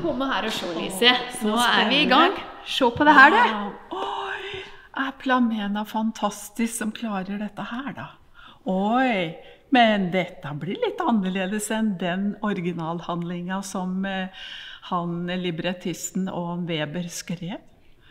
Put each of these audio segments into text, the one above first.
Komme her og se, Lise. Nå er vi i gang. Se på det her, du. Oi! Er Plamena fantastisk som klarer dette her, da? Oi! Men dette blir litt annerledes enn den originalhandlinga som eh, han librettisten og Weber skrev.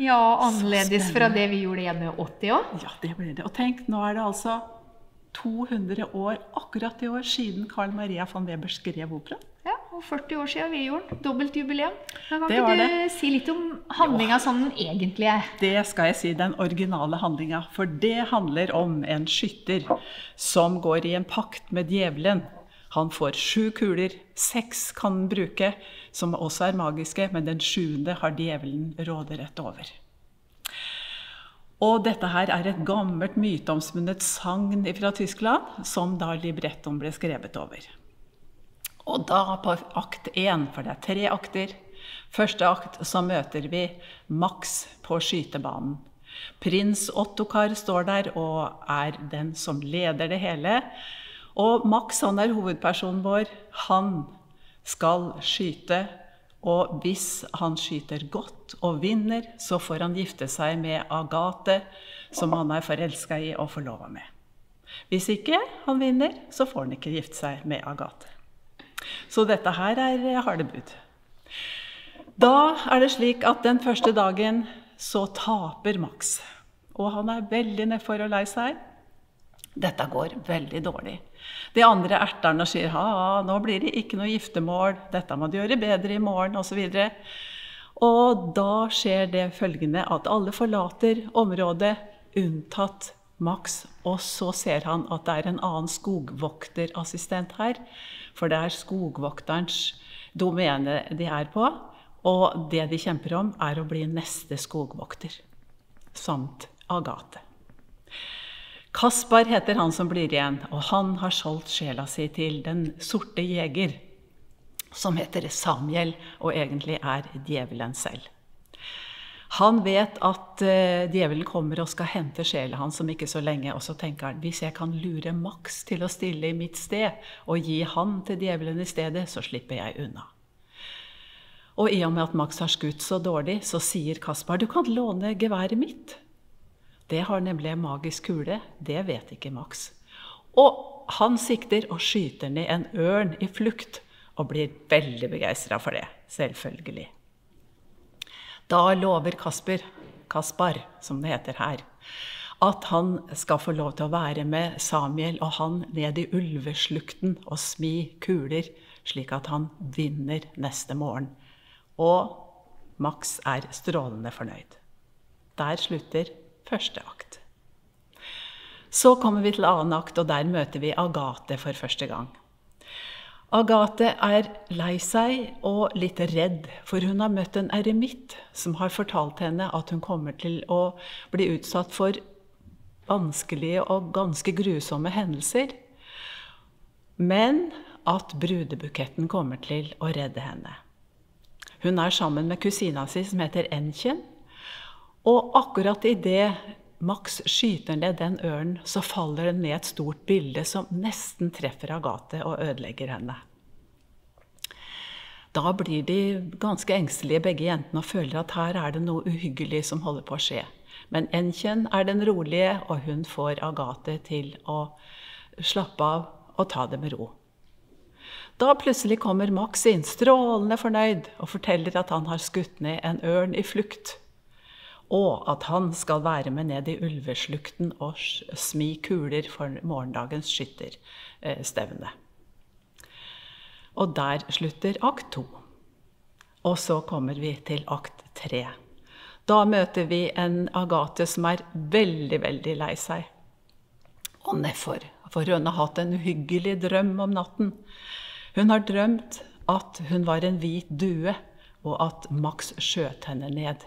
Ja, annerledes fra det vi gjorde i 81 òg. Ja, det blir det. Og tenk, nå er det altså 200 år, akkurat i år, siden Carl Maria von Weber skrev operaen. Ja, og 40 år siden vi gjorde den. Dobbeltjubileum. Kan Det ikke du du si litt om handlinga som den egentlig er? Det skal jeg si, den originale handlinga. For det handler om en skytter som går i en pakt med djevelen. Han får sju kuler, seks kan han bruke, som også er magiske, men den sjuende har djevelen råderett over. Og dette her er et gammelt myteomspunnet sagn fra Tyskland, som da librettoen ble skrevet over. Og da på akt én, for det er tre akter Første akt så møter vi Max på skytebanen. Prins Ottokar står der og er den som leder det hele. Og Max han er hovedpersonen vår. Han skal skyte. Og hvis han skyter godt og vinner, så får han gifte seg med Agathe, som han er forelska i og forlova med. Hvis ikke han vinner, så får han ikke gifte seg med Agathe. Så dette her er harde bud. Da er det slik at den første dagen så taper Max. Og han er veldig nedfor og lei seg. Dette går veldig dårlig. De andre erterne sier ha, nå blir det ikke noe giftermål, dette må du gjøre bedre i morgen, osv. Og, og da skjer det følgende at alle forlater området, unntatt Max. Og så ser han at det er en annen skogvokterassistent her. For det er skogvokterens domene de er på. Og det de kjemper om, er å bli neste skogvokter. Samt Agathe. Kaspar heter han som blir igjen, og han har solgt sjela si til den sorte jeger, som heter Samuel, og egentlig er djevelen selv. Han vet at uh, djevelen kommer og skal hente sjela hans om ikke så lenge. Og så tenker han hvis jeg kan lure Max til å stille i mitt sted og gi han til djevelen i stedet, så slipper jeg unna. Og i og med at Max har skutt så dårlig, så sier Kaspar du kan låne geværet mitt. Det har nemlig en magisk kule. Det vet ikke Max. Og han sikter og skyter ned en ørn i flukt, og blir veldig begeistra for det. Selvfølgelig. Da lover Kasper, Kaspar, som det heter her, at han skal få lov til å være med Samuel og han ned i ulveslukten og smi kuler, slik at han vinner neste morgen. Og Max er strålende fornøyd. Der slutter første akt. Så kommer vi til annen akt, og der møter vi Agathe for første gang. Agathe er lei seg og litt redd, for hun har møtt en eremitt som har fortalt henne at hun kommer til å bli utsatt for vanskelige og ganske grusomme hendelser. Men at brudebuketten kommer til å redde henne. Hun er sammen med kusina si som heter Enkjen. Og akkurat idet Max skyter ned den ørnen, så faller det ned et stort bilde som nesten treffer Agathe og ødelegger henne. Da blir de ganske engstelige, begge jentene, og føler at her er det noe uhyggelig som holder på å skje. Men Enkjen er den rolige, og hun får Agathe til å slappe av og ta det med ro. Da plutselig kommer Max inn, strålende fornøyd, og forteller at han har skutt ned en ørn i flukt og at han skal være med ned i ulveslukten og smi kuler for morgendagens skytterstevne. Og der slutter akt to. Og så kommer vi til akt tre. Da møter vi en Agathe som er veldig, veldig lei seg. Og nedfor, for hun har hatt en uhyggelig drøm om natten. Hun har drømt at hun var en hvit due, og at Max skjøt henne ned.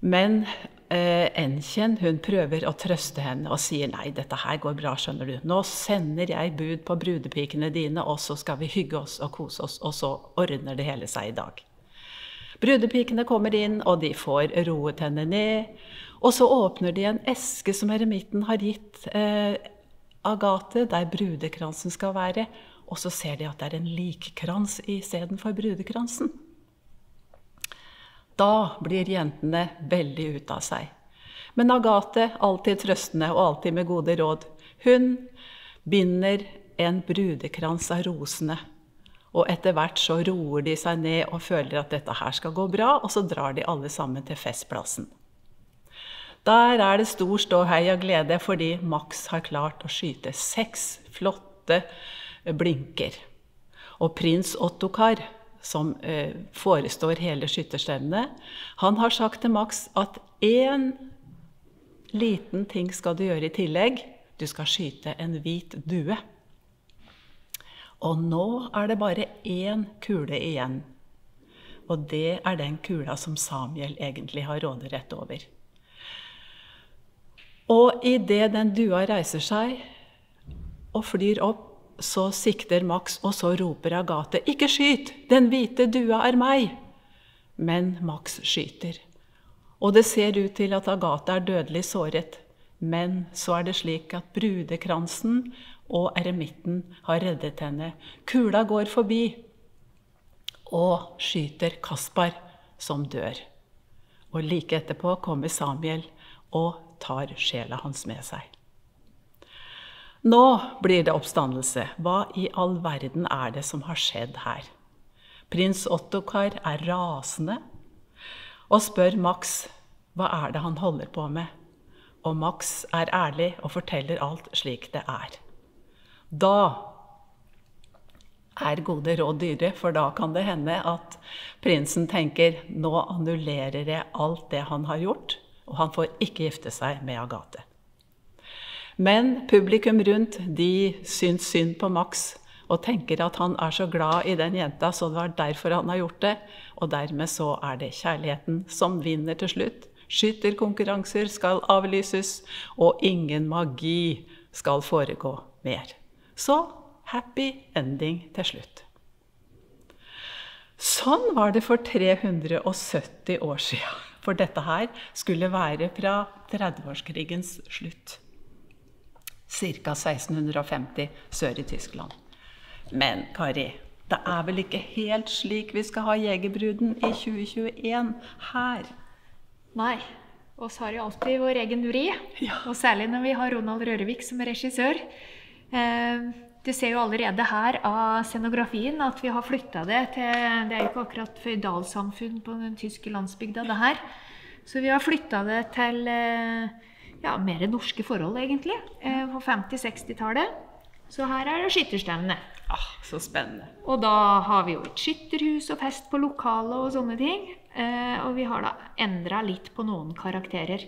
Men eh, Enkjen hun prøver å trøste henne og sier nei, dette her går bra, skjønner du. Nå sender jeg bud på brudepikene dine, og så skal vi hygge oss og kose oss, og så ordner det hele seg i dag. Brudepikene kommer inn, og de får roet henne ned. Og så åpner de en eske som eremitten har gitt eh, Agathe der brudekransen skal være, og så ser de at det er en likkrans istedenfor brudekransen. Da blir jentene veldig ute av seg. Men Agathe, alltid trøstende og alltid med gode råd, hun binder en brudekrans av rosene. Og etter hvert så roer de seg ned og føler at dette her skal gå bra, og så drar de alle sammen til festplassen. Der er det stor ståhei og glede fordi Max har klart å skyte seks flotte blinker. Og prins Ottokar, som eh, forestår hele skytterstevnet, han har sagt til Max at én liten ting skal du gjøre i tillegg. Du skal skyte en hvit due. Og nå er det bare én kule igjen. Og det er den kula som Samuel egentlig har råderett over. Og idet den dua reiser seg og flyr opp, så sikter Max, og så roper Agathe 'Ikke skyt! Den hvite dua er meg!' Men Max skyter. Og det ser ut til at Agathe er dødelig såret. Men så er det slik at brudekransen og eremitten har reddet henne. Kula går forbi og skyter Kaspar, som dør. Og like etterpå kommer Samuel og tar sjela hans med seg. Nå blir det oppstandelse. Hva i all verden er det som har skjedd her? Prins Ottokar er rasende og spør Max hva er det han holder på med. Og Max er ærlig og forteller alt slik det er. Da er gode råd dyre, for da kan det hende at prinsen tenker nå annullerer jeg alt det han har gjort, og han får ikke gifte seg med Agathe. Men publikum rundt de syns synd på Max og tenker at han er så glad i den jenta, så det var derfor han har gjort det. Og dermed så er det kjærligheten som vinner til slutt. Skytterkonkurranser skal avlyses, og ingen magi skal foregå mer. Så happy ending til slutt. Sånn var det for 370 år sia. For dette her skulle være fra 30-årskrigens slutt. Ca. 1650 sør i Tyskland. Men Kari, det er vel ikke helt slik vi skal ha Jegerbruden i 2021 her? Nei. Oss har jo alltid vår egen vri. Ja. Og særlig når vi har Ronald Rørevik som regissør. Eh, Du ser jo allerede her av scenografien at vi har flytta det til Det er jo ikke akkurat føydalsamfunn på den tyske landsbygda, det her. Så vi har flytta det til eh, ja, mer norske forhold, egentlig. eh, På 50-60-tallet. Så her er det skytterstevne. Ah, så spennende. Og da har vi jo et skytterhus og fest på lokalet og sånne ting. Eh, og vi har da endra litt på noen karakterer.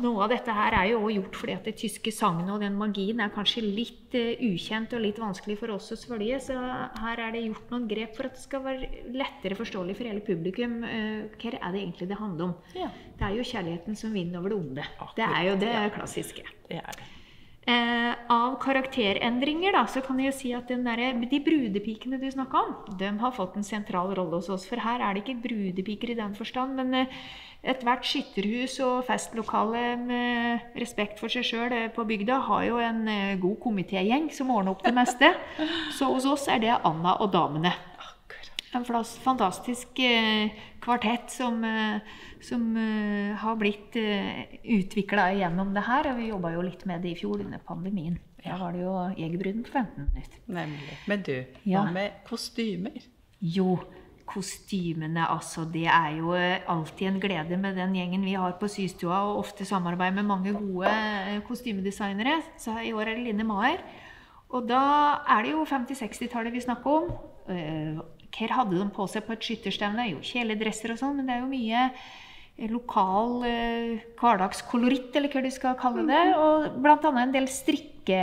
Noe av dette her er jo også gjort fordi at det tyske sagnet og den magien er kanskje litt eh, ukjent og litt vanskelig for oss å svelge. Så her er det gjort noen grep for at det skal være lettere forståelig for hele publikum. eh, hva er det egentlig det handler om? Ja. Det er jo kjærligheten som vinner over det onde. Det er jo det klassiske. Det er det. Eh, av karakterendringer da, så kan jeg si at derre- de brudepikene du snakka om, de har fått en sentral rolle hos oss. For her er det ikke brudepiker i den forstand, men eh, ethvert skytterhus og festlokale med respekt for seg sjøl på bygda har jo en eh, god komitégjeng som ordner opp det meste. Så hos oss er det Anna og damene. En fantastisk eh, kvartett som, eh, som eh, har blitt utvikla gjennom det her. Og vi jobba jo litt med det i fjor under pandemien. Da var det jo Jegerbruden på 15 minutter. Nemlig. Men du, hva med kostymer? Jo, kostymene, altså. Det er jo alltid en glede med den gjengen vi har på systua, og ofte samarbeid med mange gode kostymedesignere. Så i år er det Line Maier. Og da er det jo 50-60-tallet vi snakker om. Hva hadde de på seg på et skytterstevne? Jo, kjeledresser og sånn, men det er jo mye eh, lokal eh, hverdagskoloritt, eller hva du skal kalle det. Og blant annet en del strikke,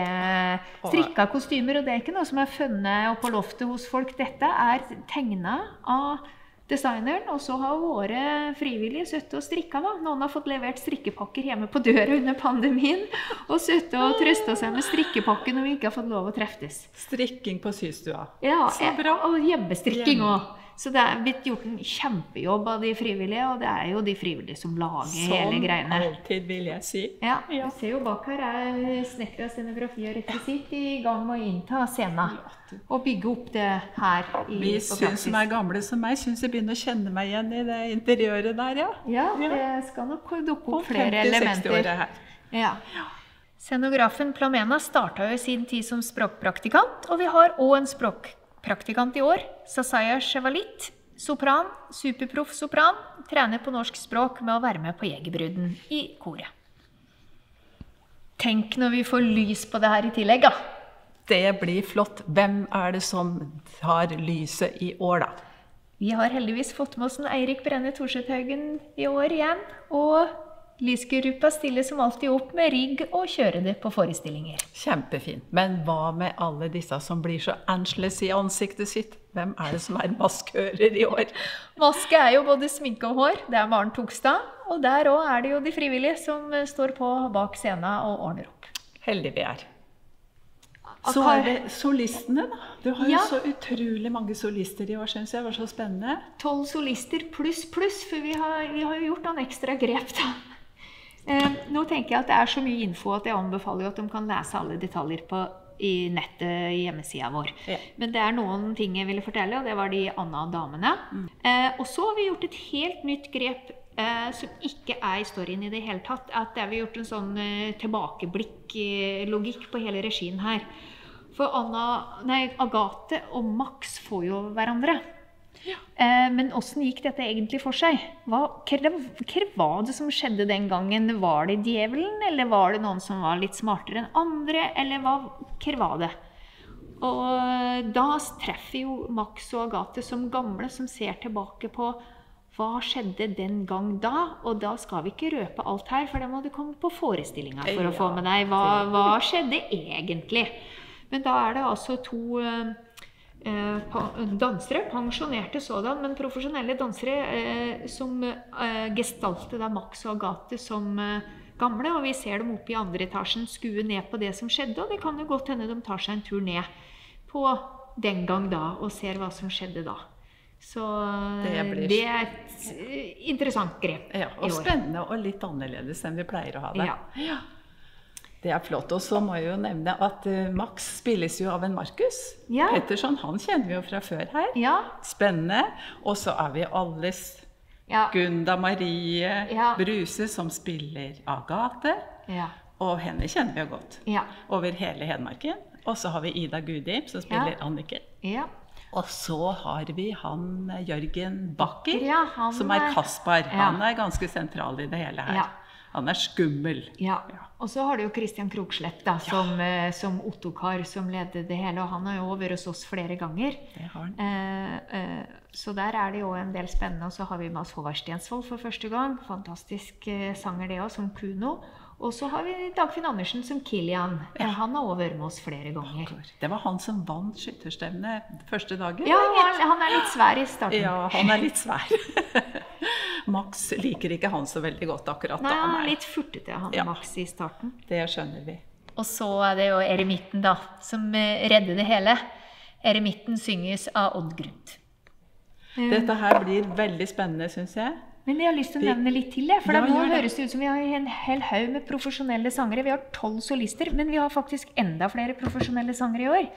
strikka kostymer. Og det er ikke noe som er funnet oppå loftet hos folk. Dette er tegna av designeren, og så har våre frivillige sittet og strikka. da. Noen har fått levert strikkepakker hjemme på døra under pandemien, og sittet og trøsta seg med strikkepakke når vi ikke har fått lov å treftes. Strikking på systua. Ja, Så bra. Og hjemmestrikking Hjemme. Så det er blitt gjort en kjempejobb av de frivillige, og det er jo de frivillige som lager hele Som greiene. alltid, vil jeg si. Ja, Ja. du ser jo bak her er snekkere, scenografi og rekvisitt i gang med å innta scenen. Og bygge opp det her i Vi syns som er gamle som meg, syns jeg begynner å kjenne meg igjen i det interiøret der, ja. Ja, Ja. det skal nok dukke opp flere 50-60 elementer. her. Ja. Scenografen Plamena starta jo i sin tid som språkpraktikant, og vi har òg en språkpraktikant i år. Sasaya Chevalit. Sopran, superproff sopran. Trener på norsk språk med å være med på Jegerbruden i koret. Tenk når vi får lys på det her i tillegg, da. Det blir flott. Hvem er det som har lyset i år, da? Vi har heldigvis fått med oss en Eirik Brenne Thorsethaugen i år igjen. Og lysgruppa stiller som alltid opp med rigg og kjører det på forestillinger. Kjempefint. Men hva med alle disse som blir så angeles i ansiktet sitt? Hvem er det som er maskører i år? Maske er jo både sminke og hår. Det er Maren Togstad. Og der òg er det jo de frivillige som eh, står på bak scenen og ordner opp. Heldige vi er. Så er det solistene, da. Du har jo så utrolig mange solister i år, syns jeg. Det var så spennende. Tolv solister pluss pluss, for vi har, vi har jo gjort noen ekstra grep, da. Eh, nå tenker jeg at det er så mye info at jeg anbefaler at de kan lese alle detaljer på i nettet i hjemmesida vår. Ja. Men det er noen ting jeg ville fortelle, og det var de Anna-damene. Eh, og så har vi gjort et helt nytt grep eh, som ikke er i storyen i det hele tatt. At det har vi gjort en sånn eh, tilbakeblikk-logikk på hele regien her. For Anna, nei, Agathe og Max får jo hverandre. Eh, men åssen gikk dette egentlig for seg? Hva, hva, var det som skjedde den gangen? Var det djevelen, eller var det noen som var litt smartere enn andre? Eller hva, hva var det? Og eh, da treffer jo Max og Agathe som gamle, som ser tilbake på hva skjedde den gang da? Og da skal vi ikke røpe alt her, for da må du komme på forestillinga for å få med deg hva, hva skjedde egentlig. Men da er det altså to eh, dansere, pensjonerte sådan, men profesjonelle dansere, eh, som gestalte da Max og Agathe som eh, gamle. Og vi ser dem oppe i andre etasjen skue ned på det som skjedde, og det kan jo godt hende de tar seg en tur ned på den gang da, og ser hva som skjedde da. Så Det blir- det er et eh, interessant grep Ja, og spennende og litt annerledes enn vi pleier å ha det. Ja. Det er flott. Og så må jeg jo nevne at eh, Max spilles jo av en Markus Ja. Petterson. Han kjenner vi jo fra før her. Ja, Spennende. Og så er vi alles ja, Gunda Marie Ja. Bruse, som spiller Agathe. ja, Og henne kjenner vi jo godt. ja, Over hele Hedmarken. Og så har vi Ida Gudim, som spiller. Anniken. ja. Og så har vi han eh, Jørgen Bakker, han som er er- Kaspar. Han er ganske sentral i det hele her. Han er skummel. Ja. Og så har du jo Christian Krokslett da, som, ja. som Ottokar, som leder det hele. Og han har jo vært hos oss flere ganger. Det har han. Eh, eh, så der er det jo en del spennende. Og så har vi med oss Håvard Stensvold for første gang. Fantastisk eh, sanger det òg, som Kuno. Og så har vi Dagfinn Andersen som Kilian. Ja. Han har over med oss flere ganger. Det var han som vant skytterstevnet første dagen. Ja, han, han er litt svær i starten. Ja, han er litt svær. Max liker ikke han så veldig godt akkurat Nei, da. han Nei, litt furtete, han Ja. Max i starten. det skjønner vi. Og så er det jo eremitten, da, som eh, redder det hele. Eremitten synges av Odd Grundt. Dette her blir veldig spennende, syns jeg. Men jeg har lyst til å nevne litt til, for Ja, da nå ja, det. høres det ut som vi har en hel haug med profesjonelle sangere. Vi har tolv solister, men vi har faktisk enda flere profesjonelle sangere i år.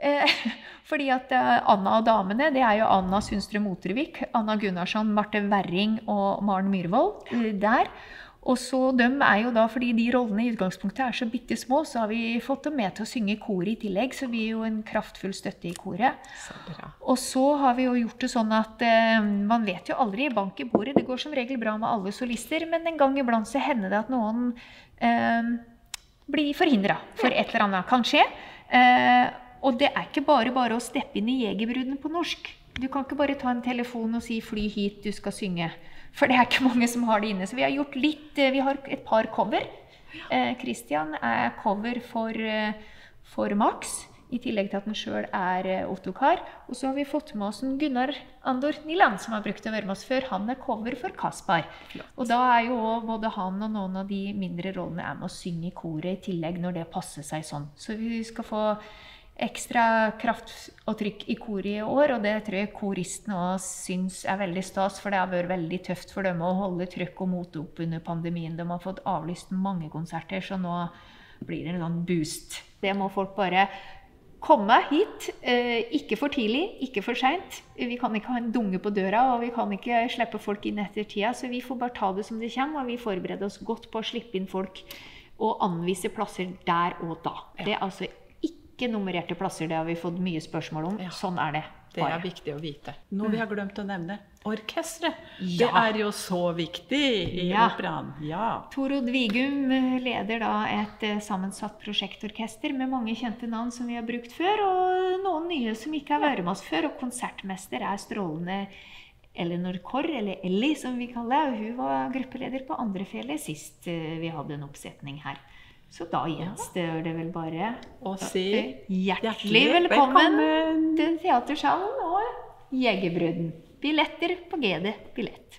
Eh, fordi at eh, Anna og damene, det er jo Anna Sundstrøm Otervik, Anna Gunnarsson, Marte Werring og Maren Myhrvold eh, der. Og så dem er jo da, fordi de rollene i utgangspunktet er så bitte små, så har vi fått dem med til å synge i koret i tillegg, så vi er jo en kraftfull støtte i koret. Så. Og så har vi jo gjort det sånn at eh, man vet jo aldri bank i bordet. Det går som regel bra med alle solister, men en gang iblant så hender det at noen eh, blir forhindra for et eller annet kan skje. Eh, og det er ikke bare bare å steppe inn i Jegerbruden på norsk. Du kan ikke bare ta en telefon og si 'fly hit, du skal synge'. For det er ikke mange som har det inne. Så vi har gjort litt eh, Vi har et par cover. Eh, Christian er cover for, eh, for Max. I tillegg til at han sjøl er eh, Ottokar. Og så har vi fått med oss en Gunnar Andor Niland, som har brukt å være med oss før. Han er cover for Kaspar. Og da er jo både han og noen av de mindre rollene er med å synge i koret i tillegg, når det passer seg sånn. Så vi skal få ekstra kraft og trykk i koret i år, og det tror jeg koristene òg syns er veldig stas, for det har vært veldig tøft for dem å holde trykk og mot opp under pandemien. De har fått avlyst mange konserter, så nå blir det en sånn boost. Det må folk bare komme hit. Eh, ikke for tidlig, ikke for seint. Vi kan ikke ha en dunge på døra, og vi kan ikke slippe folk inn etter tida. Så vi får bare ta det som det kommer, og vi forbereder oss godt på å slippe inn folk og anvise plasser der og da. Det er altså ikke nummererte plasser, det har vi fått mye spørsmål om. Ja. Sånn er det. Det er viktig å vite. Noe vi har glemt å nevne. Orkesteret. Det er jo så viktig i Ja. operaen. Ja. Torod Vigum leder da et eh, sammensatt prosjektorkester med mange kjente navn som vi har brukt før, og noen nye som ikke har vært med oss før. Og konsertmester er strålende Eleanor Korr, eller Ellie som vi kaller henne. Hun var gruppeleder på Andrefjellet sist eh, vi hadde en oppsetning her. Så da gjenstår det vel bare å si hjertelig velkommen til Teatersalen og Jegerbruden. Billetter på GD Billett.